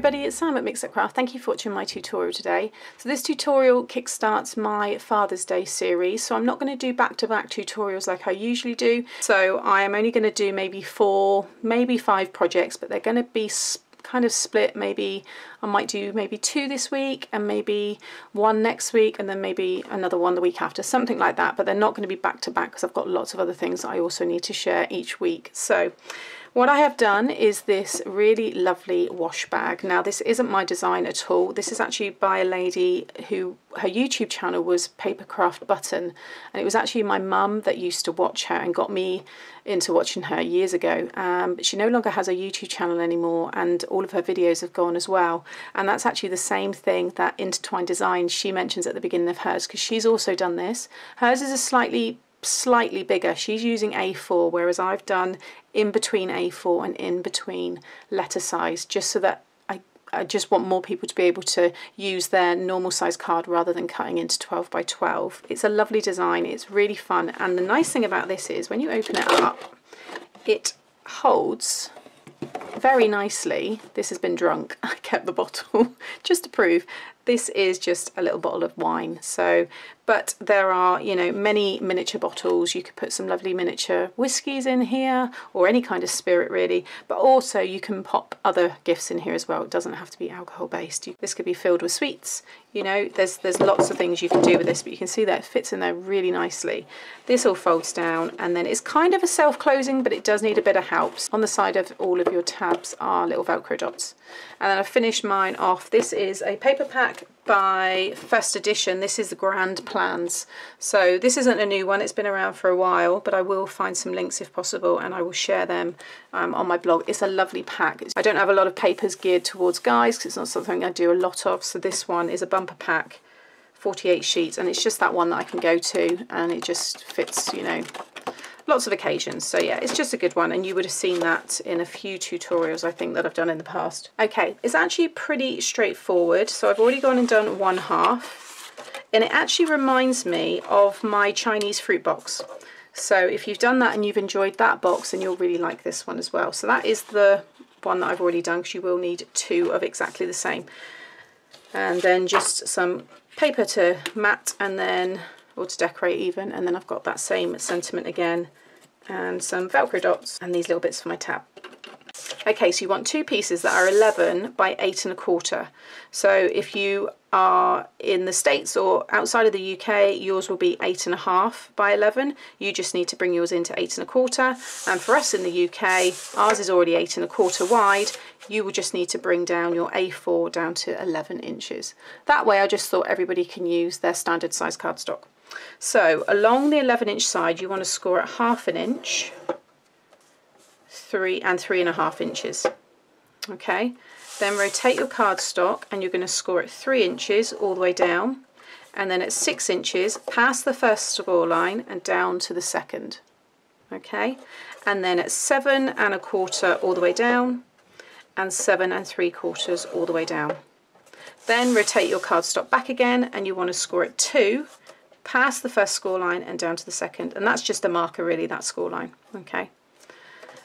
everybody, it's Sam at Mixed Up Craft. Thank you for watching my tutorial today. So this tutorial kickstarts my Father's Day series. So I'm not going to do back-to-back -back tutorials like I usually do. So I am only going to do maybe four, maybe five projects, but they're going to be kind of split maybe I might do maybe two this week and maybe one next week and then maybe another one the week after something like that but they're not going to be back to back because I've got lots of other things I also need to share each week so what I have done is this really lovely wash bag. Now this isn't my design at all. This is actually by a lady who her YouTube channel was Papercraft Button and it was actually my mum that used to watch her and got me into watching her years ago. Um, but she no longer has a YouTube channel anymore and all of her videos have gone as well. And that's actually the same thing that Intertwined Design she mentions at the beginning of hers because she's also done this. Hers is a slightly slightly bigger. She's using A4, whereas I've done in between A4 and in between letter size, just so that I, I just want more people to be able to use their normal size card rather than cutting into 12 by 12. It's a lovely design, it's really fun, and the nice thing about this is when you open it up, it holds very nicely. This has been drunk. I kept the bottle just to prove. This is just a little bottle of wine. So but there are you know many miniature bottles. You could put some lovely miniature whiskies in here or any kind of spirit really. But also you can pop other gifts in here as well. It doesn't have to be alcohol based this could be filled with sweets you know? There's there's lots of things you can do with this but you can see that it fits in there really nicely. This all folds down and then it's kind of a self-closing but it does need a bit of help. On the side of all of your tabs are little velcro dots. And then I finished mine off. This is a paper pack by First Edition. This is the Grand Plans. So this isn't a new one, it's been around for a while, but I will find some links if possible and I will share them um, on my blog. It's a lovely pack. I don't have a lot of papers geared towards guys because it's not something I do a lot of. So this one is a bumper pack, 48 sheets, and it's just that one that I can go to and it just fits, you know, lots of occasions. So yeah, it's just a good one and you would have seen that in a few tutorials I think that I've done in the past. Okay, it's actually pretty straightforward. So I've already gone and done one half and it actually reminds me of my Chinese fruit box. So if you've done that and you've enjoyed that box then you'll really like this one as well. So that is the one that I've already done because you will need two of exactly the same. And then just some paper to mat and then or to decorate even and then I've got that same sentiment again and some velcro dots and these little bits for my tab. Okay, so you want two pieces that are 11 by 8 and a quarter. So if you are in the States or outside of the UK, yours will be 8 and a half by 11. You just need to bring yours into 8 and a quarter. And for us in the UK, ours is already 8 and a quarter wide. You will just need to bring down your A4 down to 11 inches. That way I just thought everybody can use their standard size cardstock. So along the 11 inch side you want to score at half an inch, three and three and a half inches. Okay, then rotate your cardstock and you're going to score at three inches all the way down and then at six inches past the first score line and down to the second. Okay, and then at seven and a quarter all the way down and seven and three quarters all the way down. Then rotate your cardstock back again and you want to score at two past the first score line and down to the second and that's just a marker really that score line okay?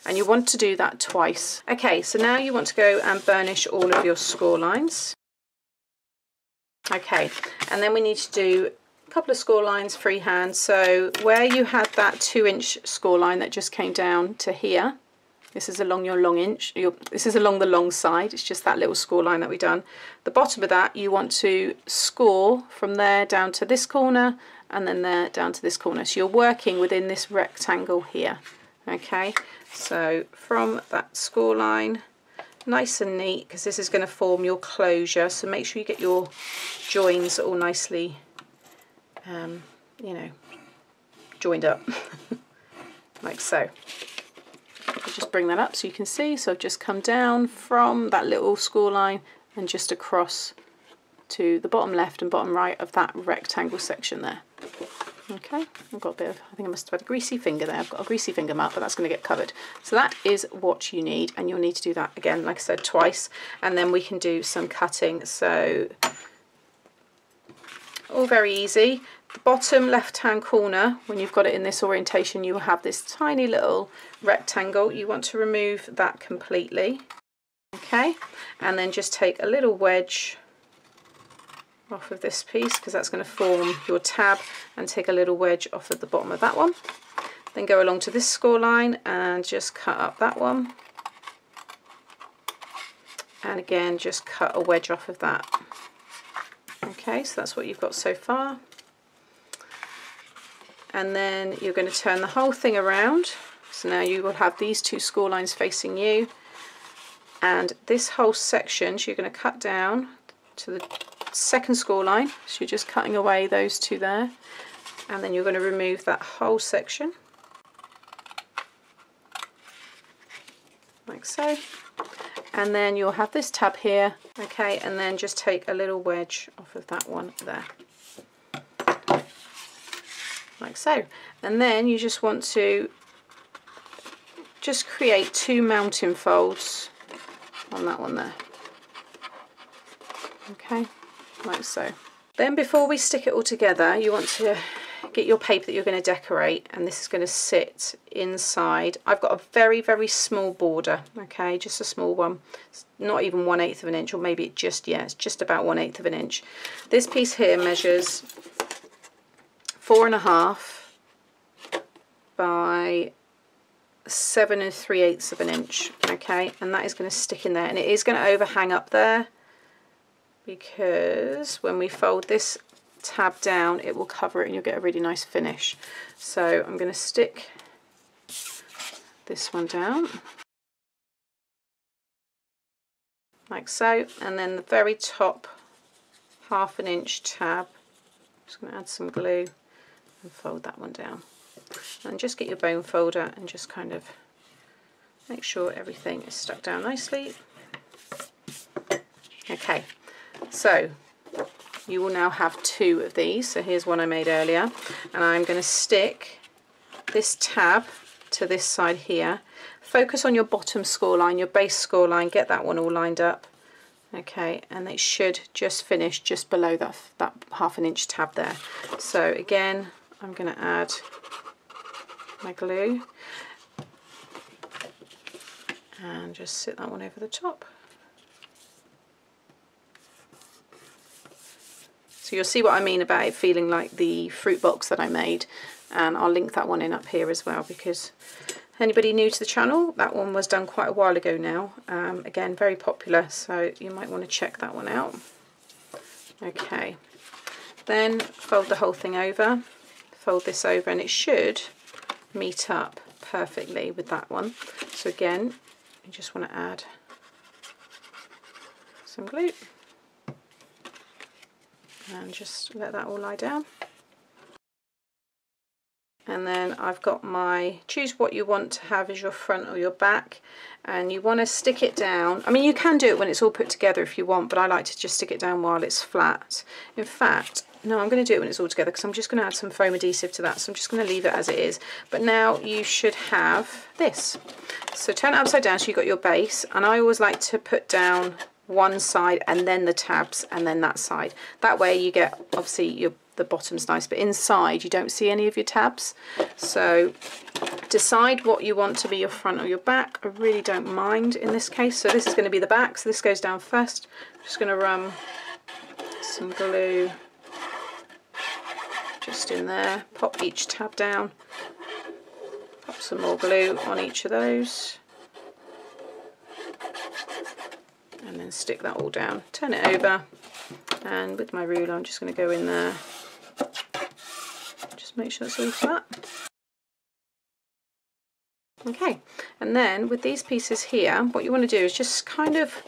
And you want to do that twice. Okay so now you want to go and burnish all of your score lines. Okay and then we need to do a couple of score lines freehand. So where you had that two inch score line that just came down to here this is along your long inch, your, this is along the long side, it's just that little score line that we've done. The bottom of that you want to score from there down to this corner and then there down to this corner. So you're working within this rectangle here, okay? So from that score line, nice and neat, because this is going to form your closure, so make sure you get your joins all nicely, um, you know, joined up, like so. I'll just bring that up so you can see. So I've just come down from that little score line and just across to the bottom left and bottom right of that rectangle section there. Okay, I've got a bit of, I think I must have had a greasy finger there. I've got a greasy finger mark, but that's going to get covered. So that is what you need, and you'll need to do that again, like I said, twice, and then we can do some cutting. So all very easy. The bottom left-hand corner, when you've got it in this orientation, you will have this tiny little rectangle. You want to remove that completely. Okay okay and then just take a little wedge off of this piece because that's going to form your tab and take a little wedge off at the bottom of that one. Then go along to this score line and just cut up that one. And again just cut a wedge off of that. Okay so that's what you've got so far. And then you're going to turn the whole thing around. So now you will have these two score lines facing you. And this whole section so you're going to cut down to the second score line. So you're just cutting away those two there. And then you're going to remove that whole section. Like so. And then you'll have this tab here okay? And then just take a little wedge off of that one there. Like so. And then you just want to just create two mountain folds on that one there. Okay like so. Then before we stick it all together you want to get your paper that you're going to decorate and this is going to sit inside. I've got a very very small border okay? Just a small one. It's not even one eighth of an inch or maybe it just yeah it's just about one eighth of an inch. This piece here measures four and a half by seven and three eighths of an inch okay? And that is going to stick in there and it is going to overhang up there because when we fold this tab down it will cover it and you'll get a really nice finish. So I'm going to stick this one down. Like so. And then the very top half an inch tab I'm just going to add some glue and fold that one down. And just get your bone folder and just kind of make sure everything is stuck down nicely. Okay, so you will now have two of these. So here's one I made earlier and I'm going to stick this tab to this side here. Focus on your bottom score line, your base score line, get that one all lined up. Okay, and it should just finish just below that, that half an inch tab there. So again, I'm going to add my glue and just sit that one over the top. So you'll see what I mean about it feeling like the fruit box that I made and I'll link that one in up here as well because anybody new to the channel that one was done quite a while ago now. Um, again very popular so you might want to check that one out. Okay. Then fold the whole thing over. Fold this over and it should meet up perfectly with that one. So again, you just want to add some glue and just let that all lie down. And then I've got my, choose what you want to have as your front or your back and you want to stick it down. I mean you can do it when it's all put together if you want but I like to just stick it down while it's flat. In fact no, I'm going to do it when it's all together because I'm just going to add some foam adhesive to that. So I'm just going to leave it as it is. But now you should have this. So turn it upside down so you've got your base. And I always like to put down one side and then the tabs and then that side. That way you get, obviously, your the bottom's nice, but inside you don't see any of your tabs. So decide what you want to be your front or your back. I really don't mind in this case. So this is going to be the back. So this goes down first. I'm just going to run some glue just in there, pop each tab down, pop some more glue on each of those, and then stick that all down. Turn it over, and with my ruler I'm just going to go in there, just make sure it's all flat. Okay, and then with these pieces here, what you want to do is just kind of,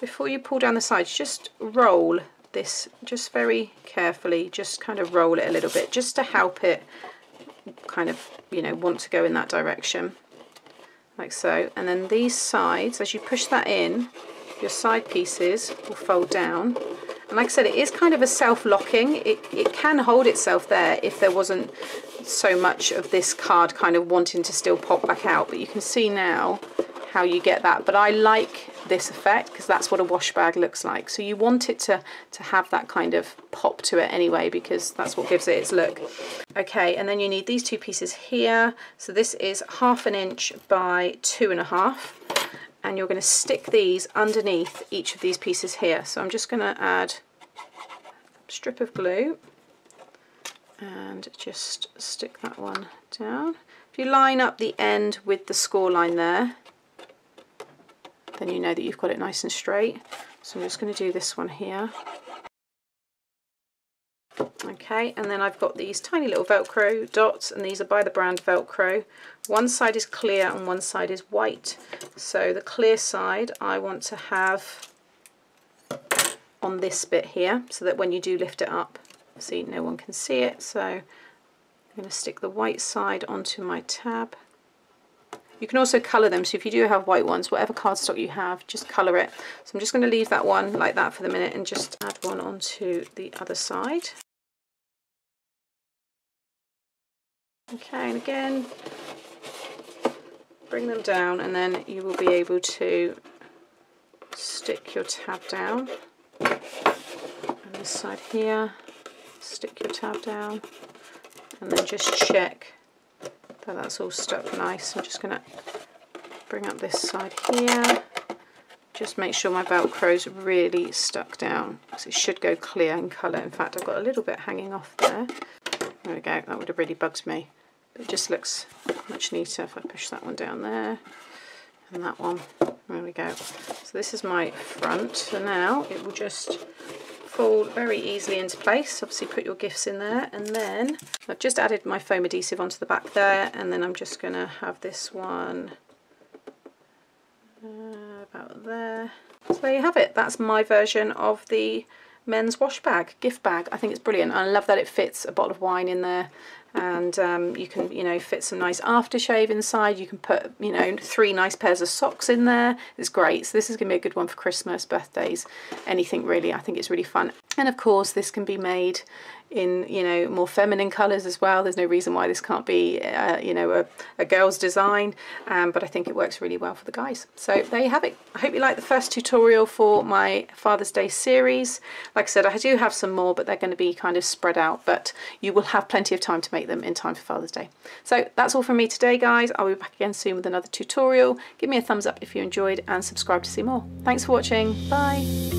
before you pull down the sides, just roll this just very carefully, just kind of roll it a little bit just to help it kind of, you know, want to go in that direction like so. And then these sides, as you push that in, your side pieces will fold down. And like I said, it is kind of a self-locking. It, it can hold itself there if there wasn't so much of this card kind of wanting to still pop back out. But you can see now how you get that. But I like this effect because that's what a wash bag looks like. So you want it to, to have that kind of pop to it anyway because that's what gives it its look. Okay, and then you need these two pieces here. So this is half an inch by two and a half. And you're going to stick these underneath each of these pieces here. So I'm just going to add a strip of glue and just stick that one down. If you line up the end with the score line there, then you know that you've got it nice and straight. So I'm just going to do this one here. Okay, and then I've got these tiny little Velcro dots, and these are by the brand Velcro. One side is clear and one side is white. So the clear side I want to have on this bit here, so that when you do lift it up, see no one can see it. So I'm going to stick the white side onto my tab. You can also colour them, so if you do have white ones, whatever cardstock you have, just colour it. So I'm just going to leave that one like that for the minute and just add one onto the other side. Okay, and again, bring them down and then you will be able to stick your tab down. On this side here, stick your tab down and then just check that that's all stuck nice. I'm just going to bring up this side here. Just make sure my Velcro's really stuck down because it should go clear in colour. In fact, I've got a little bit hanging off there. There we go, that would have really bugged me. It just looks much neater if I push that one down there and that one. There we go. So this is my front. So now it will just fall very easily into place. Obviously put your gifts in there and then I've just added my foam adhesive onto the back there and then I'm just going to have this one uh, about there. So there you have it. That's my version of the men's wash bag, gift bag. I think it's brilliant. I love that it fits a bottle of wine in there and um, you can you know fit some nice aftershave inside. You can put you know three nice pairs of socks in there. It's great. So this is gonna be a good one for Christmas birthdays anything really. I think it's really fun. And of course this can be made in you know more feminine colors as well. There's no reason why this can't be uh, you know a, a girl's design um, but I think it works really well for the guys. So there you have it. I hope you like the first tutorial for my Father's Day series. Like I said I do have some more but they're going to be kind of spread out but you will have plenty of time to make them in time for Father's Day. So that's all from me today guys. I'll be back again soon with another tutorial. Give me a thumbs up if you enjoyed and subscribe to see more. Thanks for watching. Bye